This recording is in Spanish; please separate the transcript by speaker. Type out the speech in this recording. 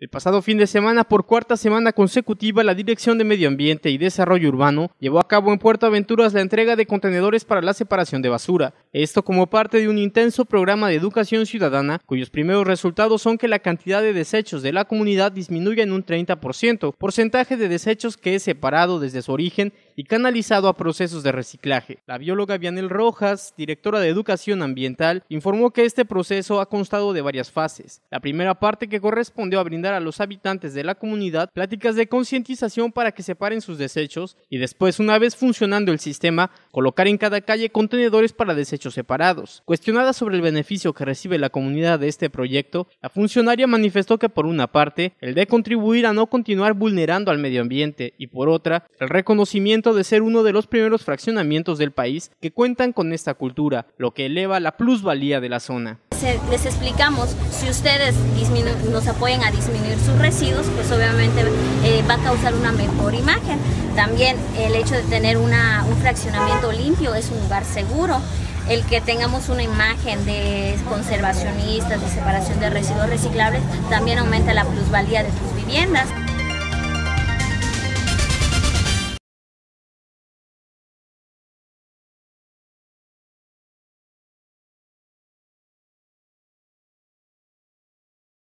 Speaker 1: El pasado fin de semana, por cuarta semana consecutiva, la Dirección de Medio Ambiente y Desarrollo Urbano llevó a cabo en Puerto Aventuras la entrega de contenedores para la separación de basura. Esto como parte de un intenso programa de educación ciudadana, cuyos primeros resultados son que la cantidad de desechos de la comunidad disminuye en un 30%, porcentaje de desechos que es separado desde su origen y canalizado a procesos de reciclaje. La bióloga Vianel Rojas, directora de Educación Ambiental, informó que este proceso ha constado de varias fases. La primera parte que correspondió a brindar a los habitantes de la comunidad pláticas de concientización para que separen sus desechos y después, una vez funcionando el sistema, colocar en cada calle contenedores para desechos separados. Cuestionada sobre el beneficio que recibe la comunidad de este proyecto, la funcionaria manifestó que por una parte, el de contribuir a no continuar vulnerando al medio ambiente y por otra, el reconocimiento de ser uno de los primeros fraccionamientos del país que cuentan con esta cultura, lo que eleva la plusvalía de la zona
Speaker 2: les explicamos, si ustedes nos apoyan a disminuir sus residuos, pues obviamente va a causar una mejor imagen. También el hecho de tener un fraccionamiento limpio es un lugar seguro. El que tengamos una imagen de conservacionistas, de separación de residuos reciclables, también aumenta la plusvalía de tus viviendas.